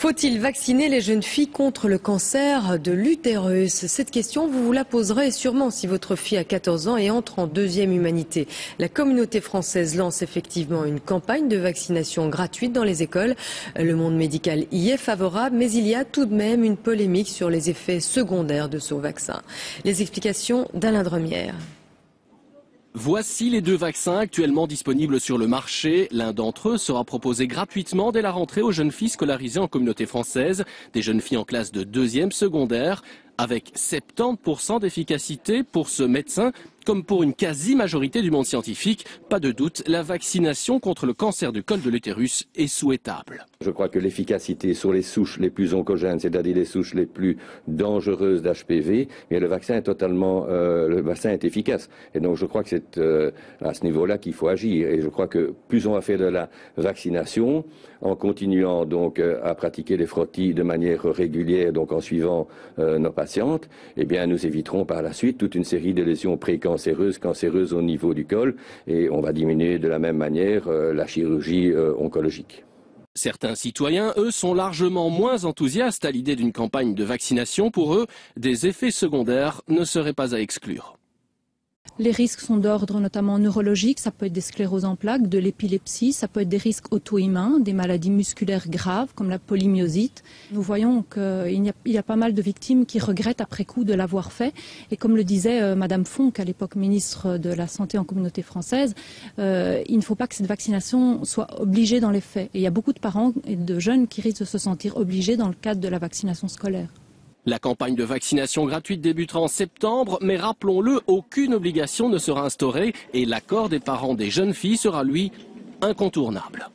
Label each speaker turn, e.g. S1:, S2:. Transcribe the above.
S1: Faut-il vacciner les jeunes filles contre le cancer de l'utérus? Cette question, vous vous la poserez sûrement si votre fille a 14 ans et entre en deuxième humanité. La communauté française lance effectivement une campagne de vaccination gratuite dans les écoles. Le monde médical y est favorable, mais il y a tout de même une polémique sur les effets secondaires de ce vaccin. Les explications d'Alain Dremière.
S2: Voici les deux vaccins actuellement disponibles sur le marché. L'un d'entre eux sera proposé gratuitement dès la rentrée aux jeunes filles scolarisées en communauté française, des jeunes filles en classe de deuxième secondaire. Avec 70% d'efficacité pour ce médecin, comme pour une quasi-majorité du monde scientifique, pas de doute, la vaccination contre le cancer du col de l'utérus est souhaitable.
S3: Je crois que l'efficacité sur les souches les plus oncogènes, c'est-à-dire les souches les plus dangereuses d'HPV, le vaccin est totalement, euh, le vaccin est efficace. Et donc je crois que c'est euh, à ce niveau-là qu'il faut agir. Et je crois que plus on va faire de la vaccination, en continuant donc euh, à pratiquer les frottis de manière régulière, donc en suivant nos patientes, eh bien nous éviterons par la suite toute une série de lésions précoces cancéreuse, cancéreuse au niveau du col, et on va diminuer de la même manière euh, la chirurgie euh, oncologique.
S2: Certains citoyens, eux, sont largement moins enthousiastes à l'idée d'une campagne de vaccination. Pour eux, des effets secondaires ne seraient pas à exclure.
S4: Les risques sont d'ordre notamment neurologique, ça peut être des scléroses en plaques, de l'épilepsie, ça peut être des risques auto-immuns, des maladies musculaires graves comme la polymyosite. Nous voyons qu'il y, a pas mal de victimes qui regrettent après coup de l'avoir fait. Et comme le disait euh, Madame Fonck, à l'époque ministre de la Santé en communauté française, euh, il ne faut pas que cette vaccination soit obligée dans les faits. Et il y a beaucoup de parents et de jeunes qui risquent de se sentir obligés dans le cadre de la vaccination scolaire.
S2: La campagne de vaccination gratuite débutera en septembre, mais rappelons-le, aucune obligation ne sera instaurée et l'accord des parents des jeunes filles sera, lui, incontournable.